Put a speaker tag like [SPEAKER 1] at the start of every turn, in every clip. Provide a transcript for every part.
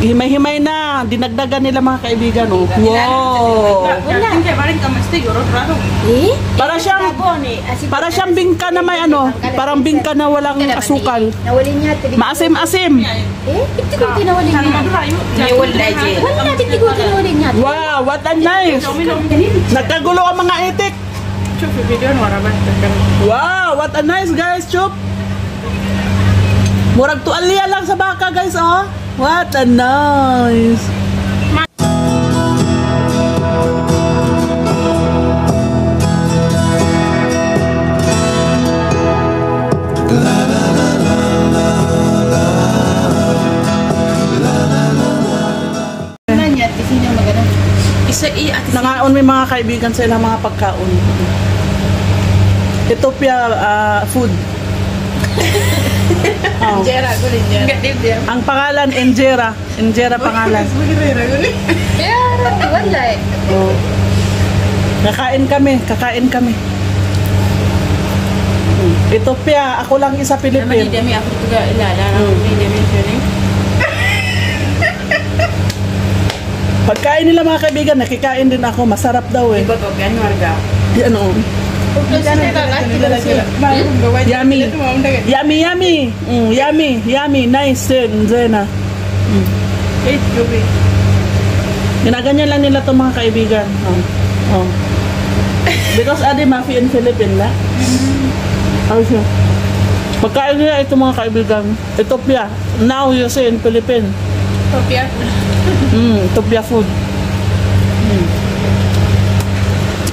[SPEAKER 1] Himay-himay na. Dinagdagan nila mga kaibigan. Oh. Wow.
[SPEAKER 2] Raro.
[SPEAKER 3] Eh?
[SPEAKER 1] Para siyang para siyang bingka na may ano, parang bingka na walang asukal.
[SPEAKER 3] Nawalin niya. tilig-
[SPEAKER 1] Maasim-asim.
[SPEAKER 3] Eh? Iti ko tinawalin niya. Wala natin.
[SPEAKER 1] Wow, what a nice. Nagkagulo ang mga itik.
[SPEAKER 2] Chup, video, waraban.
[SPEAKER 1] Wow, what a nice guys, chup. Murag tualya lang sa baka guys, oh. What a
[SPEAKER 3] maganda.
[SPEAKER 2] Isa, i, at
[SPEAKER 1] Nangaon may mga kaibigan sa ilang mga pagkaon. Ethiopia ah, food. Oh.
[SPEAKER 3] Jera.
[SPEAKER 2] Gatib dia.
[SPEAKER 1] Ang pangalan, Enjera. Enjera pangalan.
[SPEAKER 3] Kaya, wala eh.
[SPEAKER 1] Oh. Kakain kami, kakain kami. Hmm. Ethiopia, ako lang isa
[SPEAKER 2] Naman
[SPEAKER 1] Pilipin.
[SPEAKER 2] dami ako juga ilala. Di dami siya
[SPEAKER 1] Pagkain nila mga kaibigan, nakikain din ako. Masarap daw eh.
[SPEAKER 2] Iba to, kan warga.
[SPEAKER 1] Di ano. Yummy. Yummy, yummy. Mm, yummy, yummy. Nice din, Zena.
[SPEAKER 2] Eight, gabi.
[SPEAKER 1] Ginaganyan lang nila to mga kaibigan. Oh. Oh. Because adi mafi in Philippines na. Ano siya? Pagkain nila ito mga kaibigan. Ethiopia. Now you say in Philippines.
[SPEAKER 2] Topia.
[SPEAKER 1] Mm, Ethiopia food. Mm.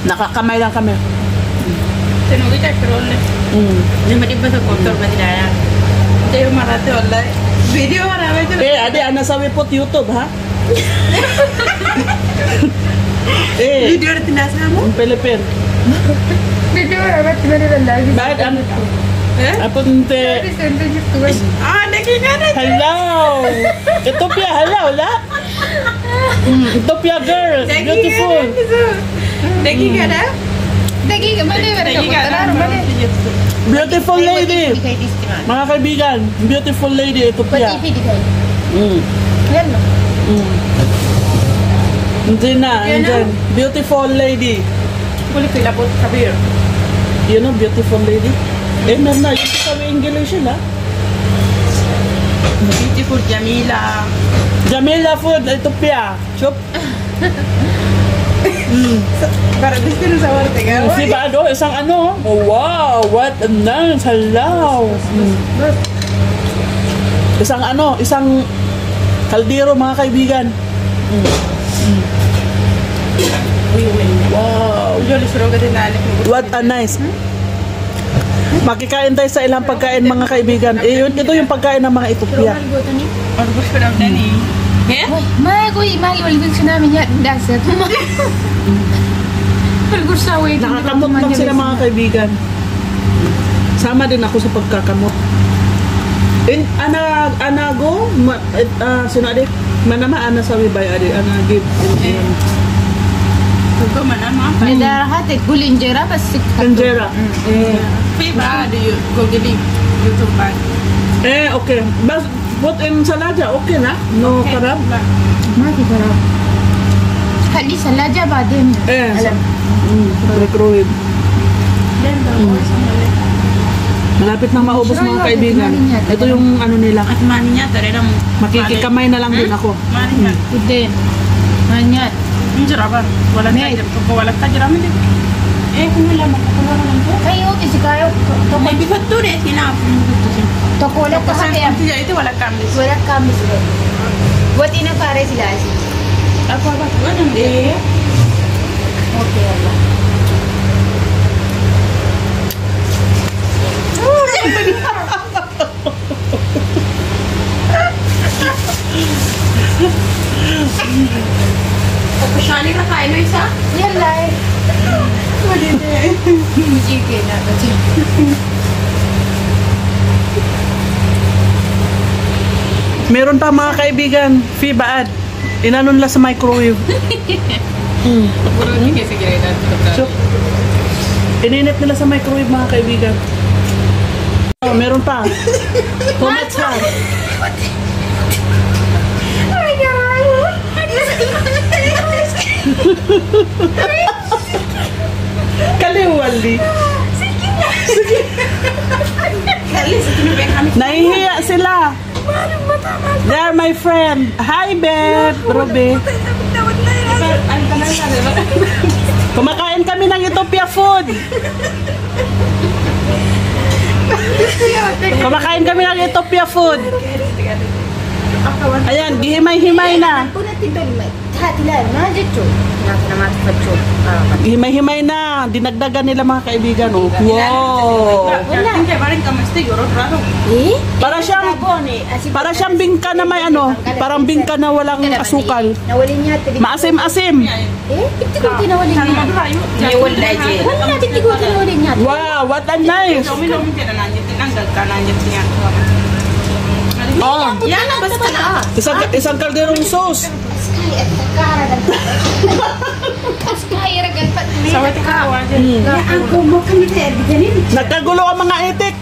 [SPEAKER 1] Nakakamay lang kami.
[SPEAKER 2] senuguita krolle.
[SPEAKER 1] Mm.
[SPEAKER 2] Yung madiba sa kotor ba dilaya. Tayo marate wala. Video marami ito.
[SPEAKER 1] Eh, ade, anasawi po YouTube, ha? eh.
[SPEAKER 2] Video na tinasa mo?
[SPEAKER 1] Ang Pilipin.
[SPEAKER 3] Video marami ito na lagi.
[SPEAKER 1] Bakit ano?
[SPEAKER 2] Eh?
[SPEAKER 1] Apunte.
[SPEAKER 2] Ah, nakikinig na.
[SPEAKER 1] Hello. Ethiopia, hello, la. Ethiopia girl, beautiful.
[SPEAKER 2] Nakikinig na.
[SPEAKER 1] Beautiful lady. Mga kaibigan, beautiful lady,
[SPEAKER 3] di kayo.
[SPEAKER 1] Mm, mm. Hindi na,
[SPEAKER 2] Yan
[SPEAKER 1] andyan. Beautiful lady.
[SPEAKER 2] Kulit ko ilapot sa beer.
[SPEAKER 1] You know, beautiful lady? Eh, meron na. Yung sabi English yun, ha?
[SPEAKER 2] Beautiful Jamila.
[SPEAKER 1] Jamila food, Ethiopia. Chup.
[SPEAKER 2] Para gusto na sa warte ka.
[SPEAKER 1] Si Bado, isang ano. Oh, wow, what a nice. Hello. Mm. Isang ano, isang kaldero mga kaibigan. Wow.
[SPEAKER 2] Ka na alip mo.
[SPEAKER 1] What a nice. Makikain tayo sa ilang pagkain mga kaibigan. Eh, yun, ito yung pagkain ng mga Ethiopia.
[SPEAKER 2] Ano gusto ko lang Eh?
[SPEAKER 3] Maya ko, maya walibig sa namin yan. Dasat. Palgur sa way.
[SPEAKER 1] Nakakamot lang sila mga kaibigan. Sama din ako sa pagkakamot. In, ana, anago, ma, eh, ah, sino adi? Manama, ana sabi ba adi? Ana, give.
[SPEAKER 2] Huwag man ang mga
[SPEAKER 3] May darahat eh. Gulin jera, basta
[SPEAKER 1] Kanjera. Eh,
[SPEAKER 2] Fiba, do you go gili? YouTube ba?
[SPEAKER 1] eh, okay. But, put in salada, okay na? No karab?
[SPEAKER 3] Mati para. Kali sa laja ba din?
[SPEAKER 1] Eh,
[SPEAKER 3] Alam.
[SPEAKER 1] Mm,
[SPEAKER 2] mali.
[SPEAKER 1] Malapit nang maubos mga kaibigan. Ito yung ano nila.
[SPEAKER 2] At mani niya, tari lang.
[SPEAKER 1] Makikikamay na lang din ako.
[SPEAKER 2] Mani niya.
[SPEAKER 3] Udin. Manyat.
[SPEAKER 2] Yung jaraban. Walang. Kung walang din. Eh, kung wala, makakuha na lang po.
[SPEAKER 3] Kayo, isi kayo.
[SPEAKER 2] May bigat to rin. Hinapin mo siya.
[SPEAKER 3] Toko wala
[SPEAKER 2] ka
[SPEAKER 3] kaya.
[SPEAKER 2] Kasi ya itu wala kami.
[SPEAKER 3] Wala kami sila. Buat ina kare sila asi.
[SPEAKER 2] Apa apa tuan nanti.
[SPEAKER 3] Okay Allah.
[SPEAKER 2] परेशानी का खाए नहीं सा
[SPEAKER 3] ये लाए मुझे जी के ना
[SPEAKER 1] Meron pa mga kaibigan, FIBA ad. Inanon lang sa microwave. mm.
[SPEAKER 2] Puro hindi kasi ginagawa
[SPEAKER 1] So, ininit nila sa microwave mga kaibigan. Oh, meron pa. Comment
[SPEAKER 3] pa.
[SPEAKER 1] Oh
[SPEAKER 2] my God! Kaliwali. Sige
[SPEAKER 1] na. Sige. They're my friend. Hi, Beth. Ruby. Kumakain kami ng Ethiopia food. Kumakain kami ng Ethiopia food. Ayan, gihimay-himay na. Gihimay-himay na. Dinagdagan nila mga kaibigan. Oh. Wow.
[SPEAKER 3] Eh?
[SPEAKER 1] Para siyang para siyang bingka na may ano, parang bingka na walang asukal. Maasim-asim.
[SPEAKER 3] Eh?
[SPEAKER 1] Wow, what a nice. Oh,
[SPEAKER 2] Yan ang basta na.
[SPEAKER 1] isang isang kalderong sauce.
[SPEAKER 2] Ka.
[SPEAKER 1] Hmm.
[SPEAKER 3] Ya.
[SPEAKER 1] Nagkagulo ang mga itik.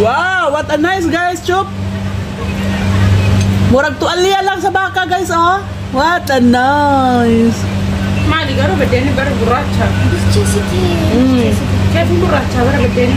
[SPEAKER 1] Wow, what a nice guys, chup. Murag tualya lang sa baka guys, oh. What a nice.
[SPEAKER 2] Mali garo bedeni bar buracha.
[SPEAKER 3] Biscu sikit.
[SPEAKER 2] Kaya buracha bar bedeni.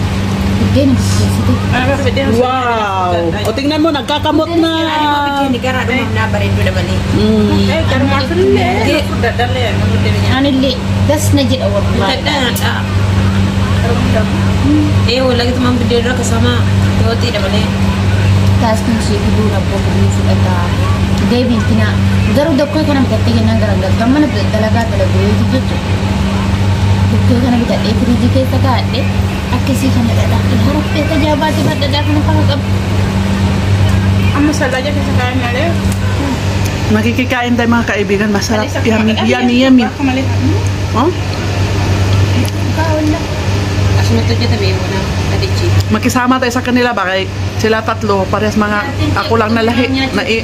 [SPEAKER 2] Din,
[SPEAKER 1] Wow! O tingnan mo, nagkakamot na!
[SPEAKER 3] Ano kara do na barin do naman eh.
[SPEAKER 1] Mm.
[SPEAKER 2] Eh, kara na frille. Dadale, namutin niya.
[SPEAKER 3] Anili, das na jid awak.
[SPEAKER 2] Dadan, ah. Eh, wala kita mang video ra kasama. Toti naman eh.
[SPEAKER 3] Tas nung si ibu na po kung si ata. Gabi tina. Garo daw ko kanang katingin ng garang daw. Tama na dalaga talaga. Dito. Dito kanang kita. Eh, pwede kayo sa kaate. Eh. De. Akke si kana dada. Harap te ta jabat ti dada kana pangagap.
[SPEAKER 2] Ang masala dyan sa kaya nga le.
[SPEAKER 1] Makikikain tayo mga kaibigan. Masarap. Yummy, yummy, yummy. Oh?
[SPEAKER 3] Kaon na.
[SPEAKER 2] To dyan tabi mo na.
[SPEAKER 1] Makisama tayo sa kanila. Baka sila tatlo. Parehas mga ako lang na lahi. Na, i-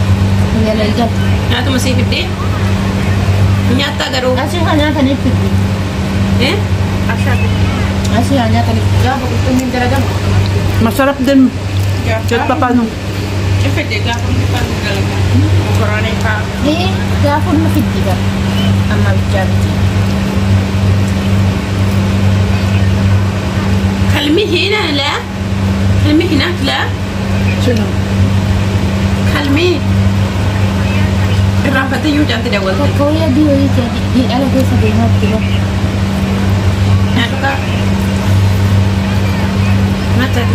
[SPEAKER 3] Nilalagat. Ano
[SPEAKER 2] ito masipit di? Nyata garo.
[SPEAKER 3] Kasi hanya kanit piti.
[SPEAKER 2] Eh? Asya.
[SPEAKER 3] Kasi hanya kanit. Ya, bakit ito hindi talaga.
[SPEAKER 1] Masarap din. Yeah. Kahit pa paano.
[SPEAKER 2] Efekte, gapon di pa talaga. Kukuranay pa.
[SPEAKER 3] Eh, gapon mapiti ka. Ang mabijabiti.
[SPEAKER 2] كلمي هنا لا كلمي هناك لا
[SPEAKER 1] شنو
[SPEAKER 2] كلمي Kenapa tuh Yu tidak boleh?
[SPEAKER 3] Kau ya dia di ala dia sedih
[SPEAKER 2] hati lah. Nah kak, macam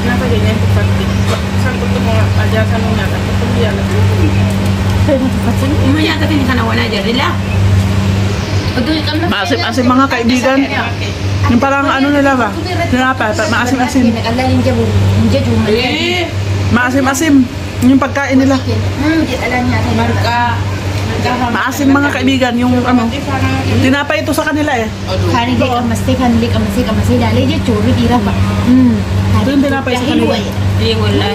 [SPEAKER 2] kenapa dia yang cepat? Sangkut tu mau ajar kamu nak, tapi dia lebih.
[SPEAKER 3] Saya nak cepat
[SPEAKER 2] sini. Mungkin ada tinggal kawan ajar dia
[SPEAKER 3] lah.
[SPEAKER 1] Maasim-asim mga kaibigan. Yung parang ano nila ba? Tinapay. pa- Maasim-asim.
[SPEAKER 2] Eh,
[SPEAKER 1] Maasim-asim. Yung pagkain nila.
[SPEAKER 3] Di alam niya tayo.
[SPEAKER 2] marka.
[SPEAKER 1] Maasim mga kaibigan. Yung ano. Tinapay ito sa kanila eh.
[SPEAKER 3] Hari dia kan mesti kan dia kan mesti kan mesti dalih dia curi di rapat. Hmm.
[SPEAKER 1] Itu yang tinapay sa kanila.
[SPEAKER 2] Eh, wala.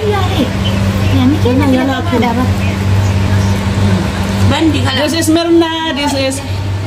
[SPEAKER 3] Ya, mikir na yan ako dapat.
[SPEAKER 2] Bandi ka lang.
[SPEAKER 1] This is Mirna. This is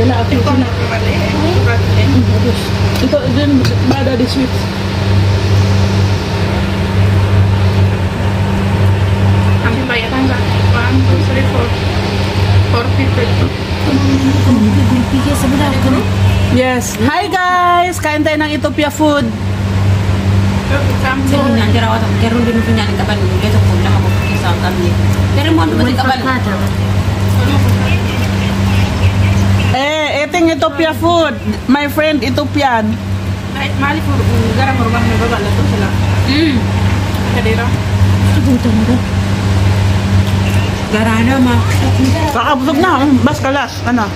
[SPEAKER 1] mga
[SPEAKER 2] tip. Ito na ito mali.
[SPEAKER 1] Ito, din, bada di sweet.
[SPEAKER 2] Ang bayaran ka. 1, 2, 3, 4. 4 people.
[SPEAKER 3] Pikir sebenarnya kan.
[SPEAKER 1] Yes. Hi guys! Kain tayo ng Ethiopia food.
[SPEAKER 2] Sambil
[SPEAKER 4] Sino nanti rawat aku kerun di punya ni kapan dia tu pun nama aku kisah kami. Dari mana tu kapan?
[SPEAKER 3] Kata.
[SPEAKER 1] Eh, eating Ethiopia food. My friend Ethiopian.
[SPEAKER 2] Kahit mali po, gara mo rumah ni baba na to sila.
[SPEAKER 4] Hmm.
[SPEAKER 2] Kadira.
[SPEAKER 3] Sebutan tu.
[SPEAKER 4] Garana mah.
[SPEAKER 1] Kakabusog na. mm, Bas kalas. Ano?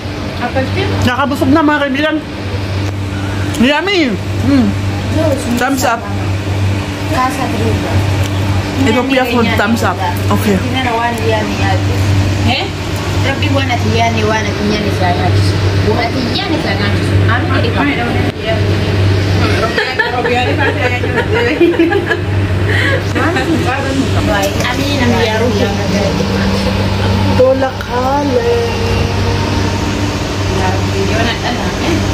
[SPEAKER 1] Nakabusog na mga kaibigan. Yummy! Mm. Thumbs up.
[SPEAKER 3] Kasa terima.
[SPEAKER 1] Ethiopia food, thumbs up. Okay.
[SPEAKER 3] Ini rawan dia ni aja.
[SPEAKER 4] Eh?
[SPEAKER 3] rabbi wana tiyyani wana tiyyani saanati wana tiyyani saanati subhanahu wa
[SPEAKER 2] ta'ala amin ya
[SPEAKER 3] ruhi dolak hale ya rabbi
[SPEAKER 1] wana tanah